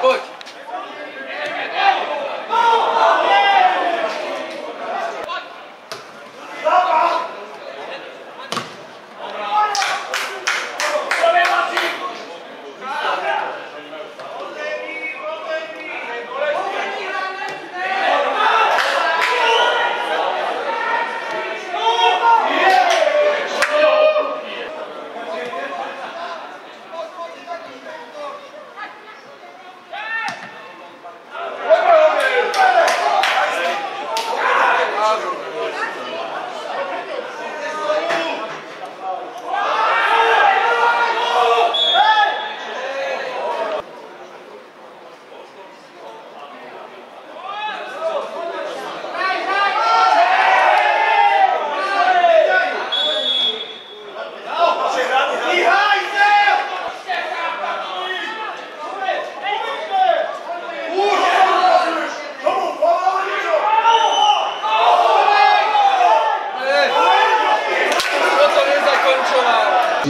book.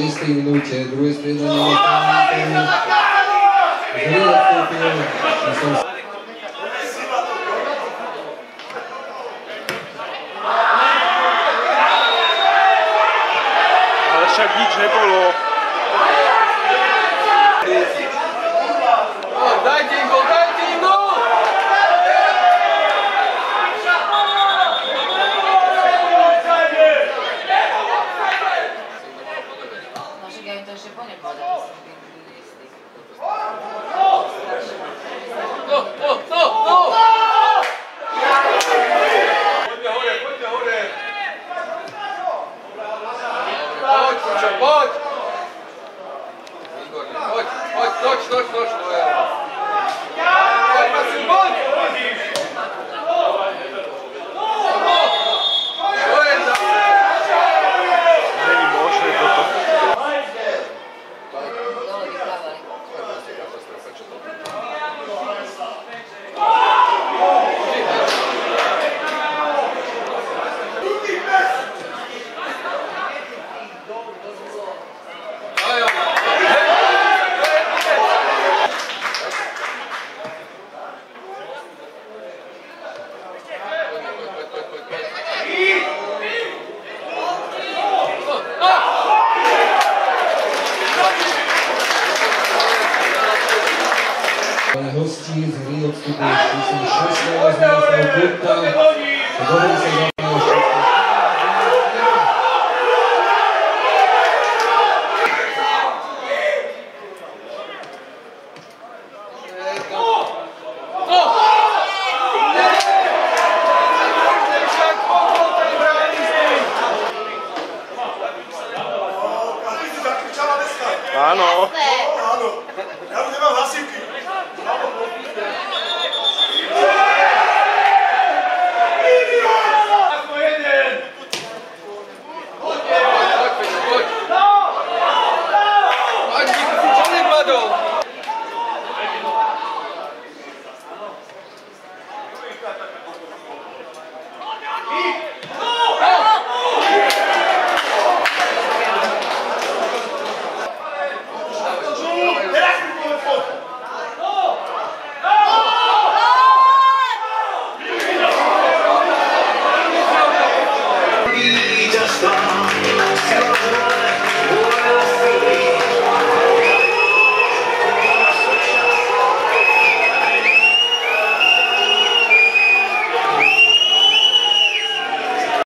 10 минуте. Другое средание. Грилов gości z Rio Studentów są 16 z nas. 죠